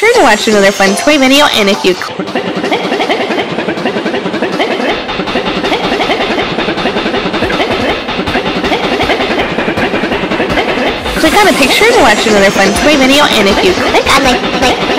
sure to watch another fun toy video, and if you click on a picture to watch another fun toy video, and if you click on the click, click,